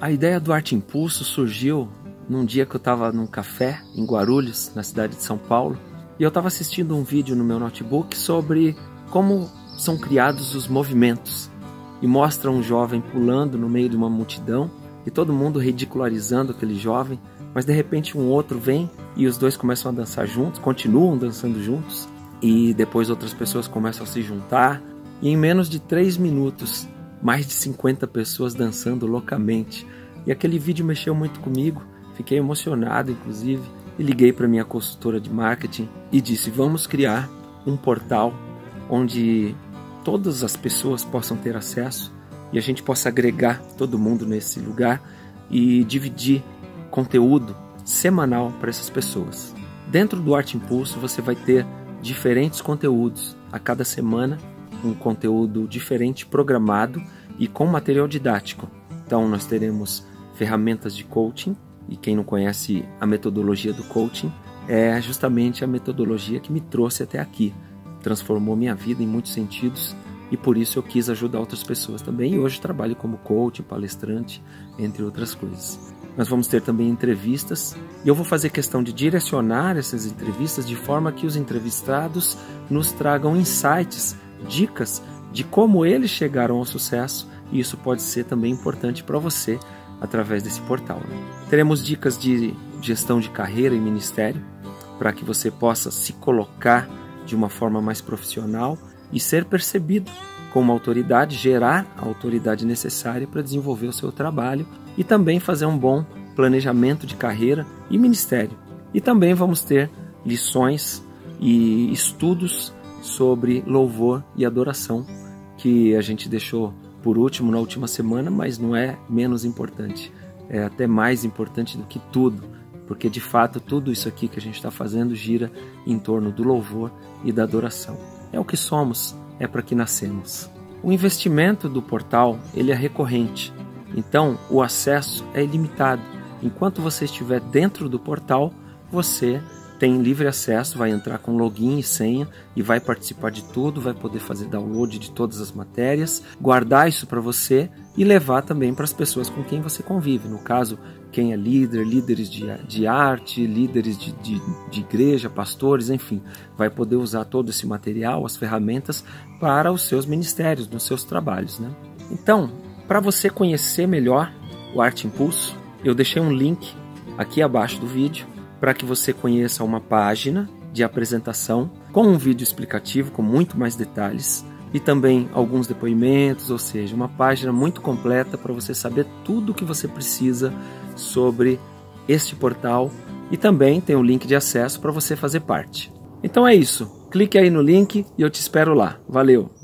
A ideia do Arte Impulso surgiu num dia que eu estava num café em Guarulhos, na cidade de São Paulo, e eu estava assistindo um vídeo no meu notebook sobre como são criados os movimentos. E mostra um jovem pulando no meio de uma multidão e todo mundo ridicularizando aquele jovem, mas de repente um outro vem e os dois começam a dançar juntos, continuam dançando juntos, e depois outras pessoas começam a se juntar, e em menos de três minutos mais de 50 pessoas dançando loucamente. E aquele vídeo mexeu muito comigo, fiquei emocionado inclusive, e liguei para minha consultora de marketing e disse: "Vamos criar um portal onde todas as pessoas possam ter acesso e a gente possa agregar todo mundo nesse lugar e dividir conteúdo semanal para essas pessoas. Dentro do Arte Impulso você vai ter diferentes conteúdos a cada semana um conteúdo diferente, programado e com material didático. Então, nós teremos ferramentas de coaching, e quem não conhece a metodologia do coaching, é justamente a metodologia que me trouxe até aqui. Transformou minha vida em muitos sentidos e por isso eu quis ajudar outras pessoas também. E hoje trabalho como coach, palestrante, entre outras coisas. Nós vamos ter também entrevistas e eu vou fazer questão de direcionar essas entrevistas de forma que os entrevistados nos tragam insights dicas de como eles chegaram ao sucesso e isso pode ser também importante para você através desse portal. Né? Teremos dicas de gestão de carreira e ministério para que você possa se colocar de uma forma mais profissional e ser percebido como autoridade, gerar a autoridade necessária para desenvolver o seu trabalho e também fazer um bom planejamento de carreira e ministério. E também vamos ter lições e estudos sobre louvor e adoração, que a gente deixou por último na última semana, mas não é menos importante. É até mais importante do que tudo, porque de fato tudo isso aqui que a gente está fazendo gira em torno do louvor e da adoração. É o que somos, é para que nascemos. O investimento do portal ele é recorrente, então o acesso é ilimitado. Enquanto você estiver dentro do portal, você tem livre acesso, vai entrar com login e senha e vai participar de tudo, vai poder fazer download de todas as matérias, guardar isso para você e levar também para as pessoas com quem você convive. No caso, quem é líder, líderes de, de arte, líderes de, de, de igreja, pastores, enfim, vai poder usar todo esse material, as ferramentas para os seus ministérios, nos seus trabalhos. Né? Então, para você conhecer melhor o Arte Impulso, eu deixei um link aqui abaixo do vídeo para que você conheça uma página de apresentação com um vídeo explicativo com muito mais detalhes e também alguns depoimentos, ou seja, uma página muito completa para você saber tudo o que você precisa sobre este portal e também tem o um link de acesso para você fazer parte. Então é isso. Clique aí no link e eu te espero lá. Valeu!